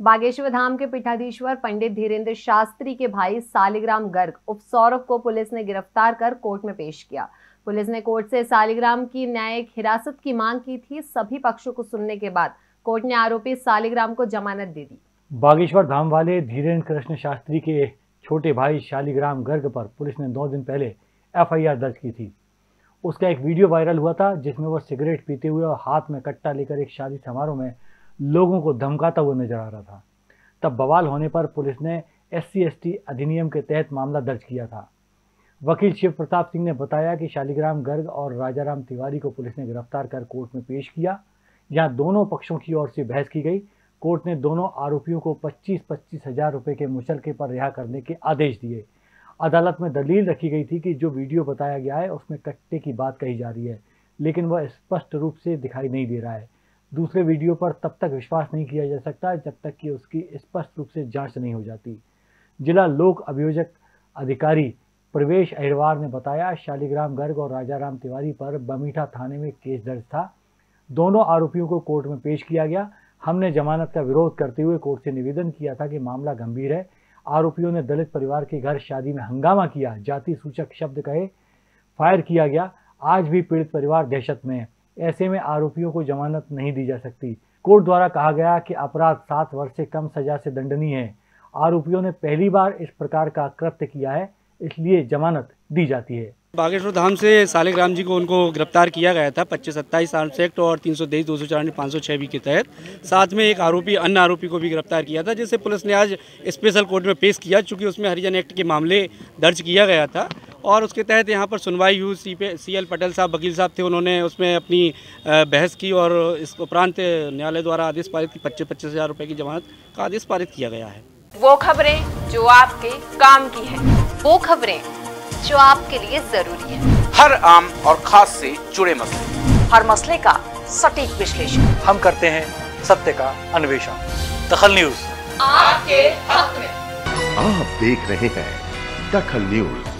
बागेश्वर धाम के पीठाधीश्वर पंडित धीरेन्द्र शास्त्री के भाई सालिग्राम गर्ग उप सौरभ को पुलिस ने गिरफ़्तार कर कोर्ट में पेश किया। पुलिस ने कोर्ट से सालिग्राम की न्यायिक हिरासत की मांग की थी। सभी पक्षों को सुनने के बाद कोर्ट ने आरोपी सालिग्राम को जमानत दे दी। बागेश्वर धाम वाले धीरेन्द्र कृष्ण शास्त्री के छोटे भाई शालिग्राम गर्ग पर पुलिस ने दो दिन पहले एफआईआर दर्ज की थी। उसका एक वीडियो वायरल हुआ था, जिसमें वह सिगरेट पीते हुए और हाथ में कट्टा लेकर एक शादी समारोह में लोगों को धमकाता हुआ नज़र आ रहा था। तब बवाल होने पर पुलिस ने एस सी अधिनियम के तहत मामला दर्ज किया था। वकील शिव प्रताप सिंह ने बताया कि शालिग्राम गर्ग और राजाराम तिवारी को पुलिस ने गिरफ़्तार कर कोर्ट में पेश किया, जहाँ दोनों पक्षों की ओर से बहस की गई। कोर्ट ने दोनों आरोपियों को पच्चीस पच्चीस हज़ार रुपये के मुचलके पर रिहा करने के आदेश दिए। अदालत में दलील रखी गई थी कि जो वीडियो बताया गया है, उसमें कट्टे की बात कही जा रही है, लेकिन वह स्पष्ट रूप से दिखाई नहीं दे रहा है। दूसरे वीडियो पर तब तक विश्वास नहीं किया जा सकता जब तक कि उसकी स्पष्ट रूप से जाँच नहीं हो जाती। जिला लोक अभियोजक अधिकारी प्रवेश अहिरवार ने बताया, शालिग्राम गर्ग और राजाराम तिवारी पर बमीठा थाने में केस दर्ज था। दोनों आरोपियों को कोर्ट में पेश किया गया। हमने जमानत का विरोध करते हुए कोर्ट से निवेदन किया था कि मामला गंभीर है। आरोपियों ने दलित परिवार के घर शादी में हंगामा किया। जाति सूचक शब्द कहे, फायर किया गया। आज भी पीड़ित परिवार दहशत में है। ऐसे में आरोपियों को जमानत नहीं दी जा सकती। कोर्ट द्वारा कहा गया कि अपराध सात वर्ष से कम सजा से दंडनीय है। आरोपियों ने पहली बार इस प्रकार का कृत्य किया है, इसलिए जमानत दी जाती है। बागेश्वर धाम से सालिग्राम जी को उनको गिरफ़्तार किया गया था पच्चीस सत्ताईस एक्ट और तीन सौ तेईस, दो सौ चौरानवे पाँच सौ छः बी के तहत। साथ में एक आरोपी, अन्य आरोपी को भी गिरफ़्तार किया था, जिसे पुलिस ने आज स्पेशल कोर्ट में पेश किया, चूँकि उसमें हरिजन एक्ट के मामले दर्ज किया गया था। और उसके तहत यहाँ पर सुनवाई हुई। सी पे सी एल पटेल साहब वकील साहब थे उन्होंने उसमें अपनी बहस की और इस उपरांत न्यायालय द्वारा आदेश पारित की पच्चीस पच्चीस हज़ार रुपये की जमानत का आदेश पारित किया गया है। वो खबरें जो आपके काम की है वो खबरें जो आपके लिए ज़रूरी है। हर आम और खास से जुड़े मसले। हर मसले का सटीक विश्लेषण। हम करते हैं सत्य का अन्वेषण। दखल न्यूज़। आपके हक में। आप देख रहे हैं दखल न्यूज़।